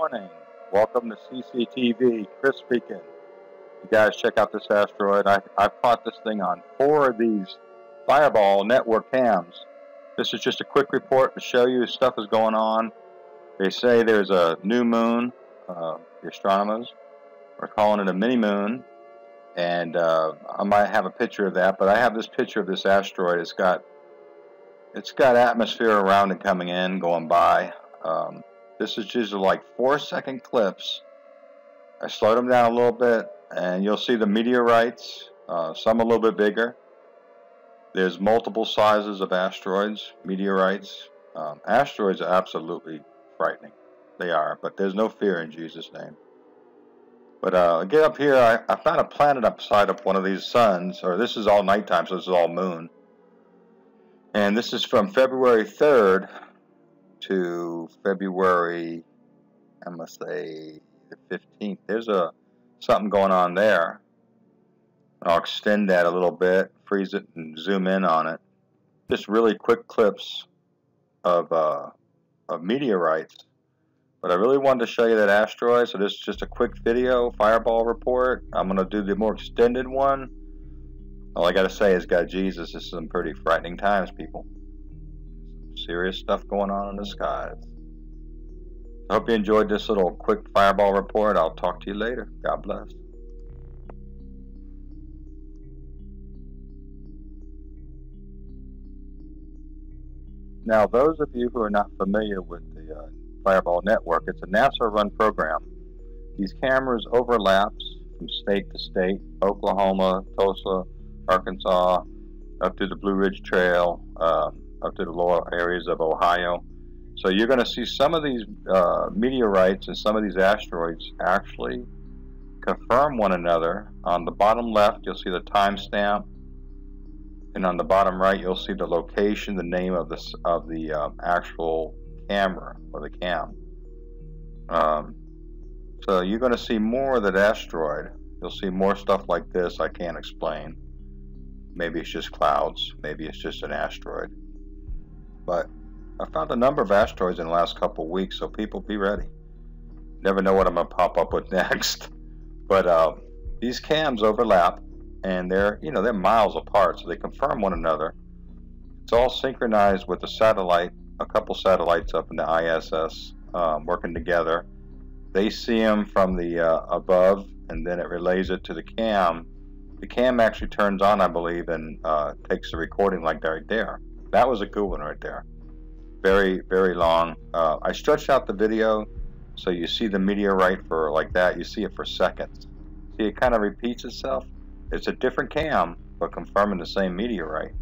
morning. Welcome to CCTV. Chris speaking. You guys check out this asteroid. I, I caught this thing on four of these Fireball network cams. This is just a quick report to show you stuff is going on. They say there's a new moon. Uh, the astronomers are calling it a mini moon. And uh, I might have a picture of that, but I have this picture of this asteroid. It's got it's got atmosphere around it coming in, going by. Um, this is just like four second clips. I slowed them down a little bit, and you'll see the meteorites, uh, some a little bit bigger. There's multiple sizes of asteroids, meteorites. Um, asteroids are absolutely frightening. They are, but there's no fear in Jesus' name. But uh, get up here, I, I found a planet upside of one of these suns, or this is all nighttime, so this is all moon. And this is from February 3rd to February, I must say, the 15th. There's a something going on there. I'll extend that a little bit, freeze it, and zoom in on it. Just really quick clips of, uh, of meteorites. But I really wanted to show you that asteroid, so this is just a quick video, fireball report. I'm going to do the more extended one all I got to say is, God Jesus, this is some pretty frightening times, people. Serious stuff going on in the skies. I hope you enjoyed this little quick fireball report. I'll talk to you later. God bless. Now, those of you who are not familiar with the uh, Fireball Network, it's a NASA-run program. These cameras overlap from state to state, Oklahoma, Tulsa, Arkansas, up to the Blue Ridge Trail, um, up to the lower areas of Ohio. So you're going to see some of these uh, meteorites and some of these asteroids actually confirm one another. On the bottom left, you'll see the timestamp, and on the bottom right, you'll see the location, the name of the of the um, actual camera or the cam. Um, so you're going to see more of that asteroid. You'll see more stuff like this I can't explain. Maybe it's just clouds. Maybe it's just an asteroid. But I found a number of asteroids in the last couple of weeks, so people be ready. Never know what I'm going to pop up with next. But uh, these cams overlap, and they're you know they're miles apart, so they confirm one another. It's all synchronized with the satellite, a couple satellites up in the ISS um, working together. They see them from the uh, above, and then it relays it to the cam, the cam actually turns on, I believe, and uh, takes the recording like right there. That was a good one right there. Very, very long. Uh, I stretched out the video so you see the meteorite for like that. You see it for seconds. See, it kind of repeats itself. It's a different cam, but confirming the same meteorite.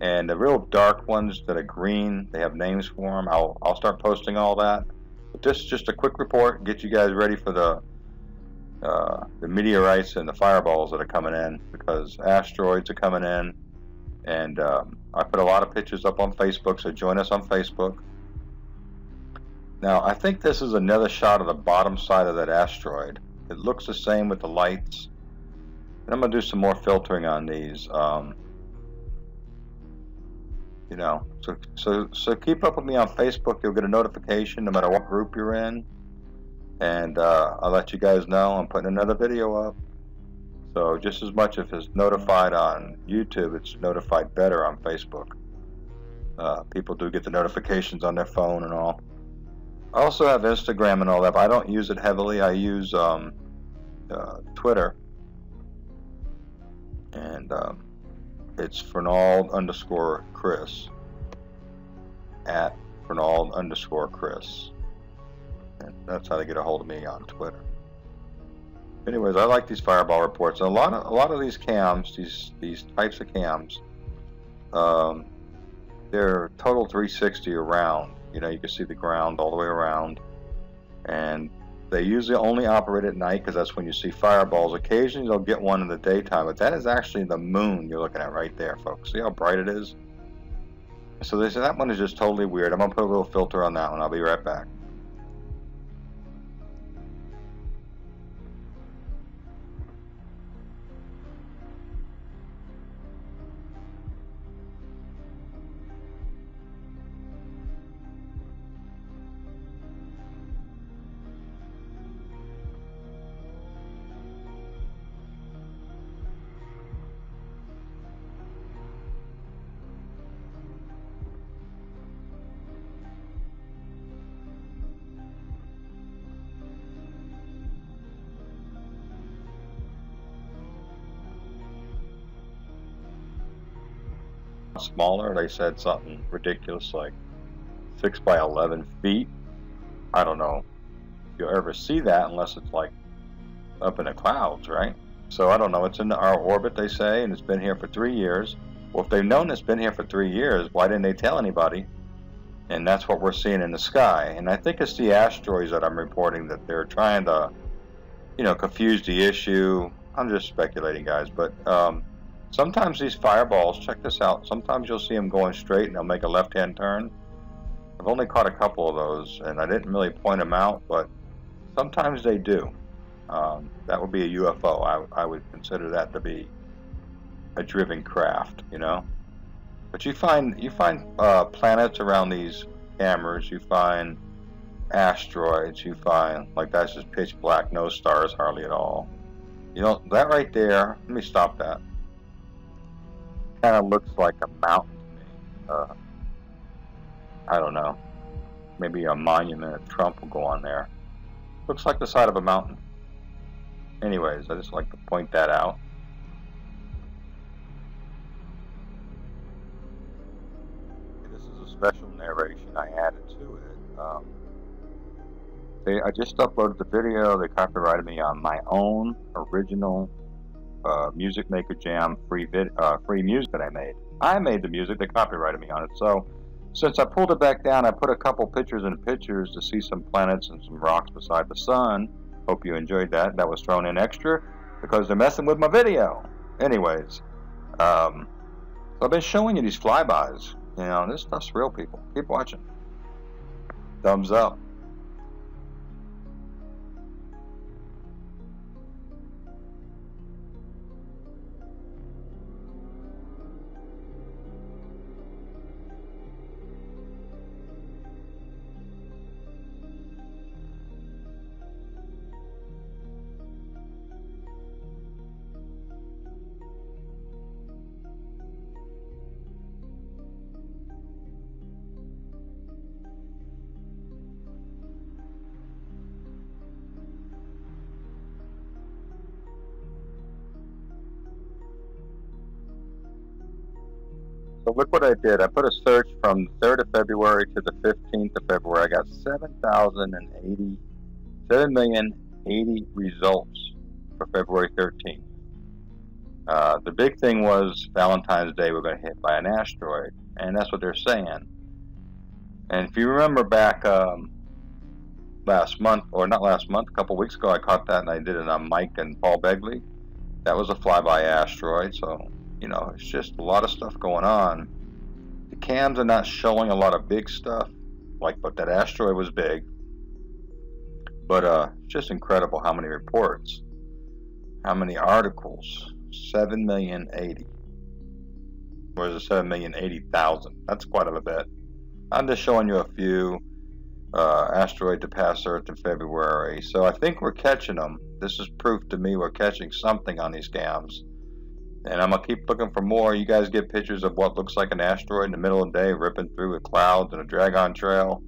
And the real dark ones that are green, they have names for them. I'll, I'll start posting all that. But this is just a quick report, get you guys ready for the uh, the meteorites and the fireballs that are coming in because asteroids are coming in. And um, I put a lot of pictures up on Facebook, so join us on Facebook. Now, I think this is another shot of the bottom side of that asteroid. It looks the same with the lights. And I'm going to do some more filtering on these. Um, you know, so, so, so keep up with me on Facebook. You'll get a notification no matter what group you're in and uh, I'll let you guys know I'm putting another video up. So just as much if it's notified on YouTube, it's notified better on Facebook. Uh, people do get the notifications on their phone and all. I also have Instagram and all that, but I don't use it heavily. I use um, uh, Twitter. And um, it's Fernald underscore Chris. At Fernald underscore Chris. And that's how they get a hold of me on Twitter. Anyways, I like these fireball reports. And a lot of a lot of these cams, these these types of cams, um, they're total 360 around. You know, you can see the ground all the way around, and they usually only operate at night because that's when you see fireballs. Occasionally, they'll get one in the daytime, but that is actually the moon you're looking at right there, folks. See how bright it is? So they say that one is just totally weird. I'm gonna put a little filter on that one. I'll be right back. Smaller. They said something ridiculous like 6 by 11 feet. I don't know if you'll ever see that unless it's like up in the clouds, right? So I don't know. It's in our orbit, they say, and it's been here for three years. Well, if they've known it's been here for three years, why didn't they tell anybody? And that's what we're seeing in the sky. And I think it's the asteroids that I'm reporting that they're trying to, you know, confuse the issue. I'm just speculating, guys, but um, sometimes these fireballs, check this out. Sometimes you'll see them going straight and they'll make a left-hand turn. I've only caught a couple of those, and I didn't really point them out, but sometimes they do. Um, that would be a UFO. I, I would consider that to be a driven craft, you know. But you find you find uh, planets around these cameras. You find asteroids. You find like that's just pitch black, no stars hardly at all. You know that right there. Let me stop that. Kind of looks like a mountain to me. Uh, I don't know. Maybe a monument of Trump will go on there. Looks like the side of a mountain. Anyways, I just like to point that out. This is a special narration I added to it. Um, they, I just uploaded the video. They copyrighted me on my own original uh, Music Maker Jam free vid, uh, free music that I made. I made the music. They copyrighted me on it. So since I pulled it back down, I put a couple pictures in pictures to see some planets and some rocks beside the sun. Hope you enjoyed that. That was thrown in extra because they're messing with my video. Anyways, um, so I've been showing you these flybys. You know, this stuff's real, people. Keep watching. Thumbs up. So look what I did. I put a search from the 3rd of February to the 15th of February. I got 7,080, 7,080 results for February 13th. Uh, the big thing was Valentine's Day we're going to hit by an asteroid, and that's what they're saying. And if you remember back um, last month, or not last month, a couple weeks ago, I caught that and I did it on Mike and Paul Begley. That was a flyby asteroid, so you know, it's just a lot of stuff going on. The cams are not showing a lot of big stuff, like, but that asteroid was big. But uh, just incredible how many reports, how many articles. 7 million 80. Or is it 7 million 80,000? That's quite a bit. I'm just showing you a few. Uh, asteroid to pass Earth in February. So I think we're catching them. This is proof to me we're catching something on these cams. And I'm going to keep looking for more. You guys get pictures of what looks like an asteroid in the middle of the day ripping through the clouds and a drag-on trail.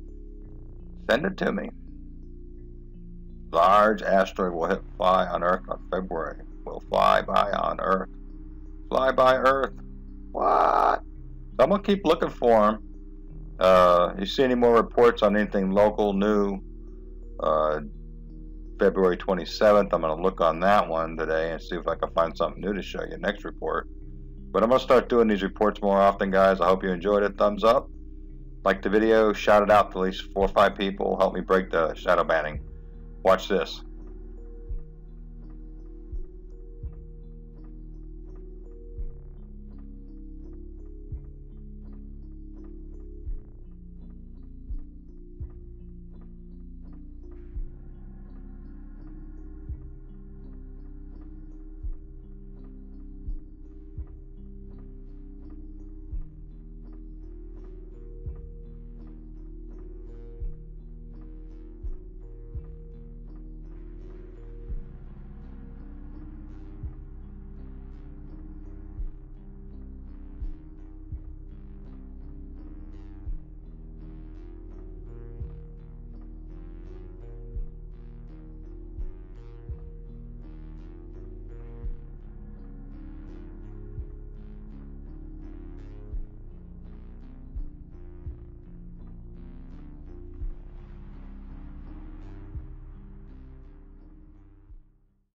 Send it to me. Large asteroid will hit fly on Earth on February. Will fly by on Earth. Fly by Earth. What? So I'm going to keep looking for them. Uh, you see any more reports on anything local, new, uh, February 27th. I'm going to look on that one today and see if I can find something new to show you next report. But I'm going to start doing these reports more often, guys. I hope you enjoyed it. Thumbs up. Like the video, shout it out to at least four or five people. Help me break the shadow banning. Watch this.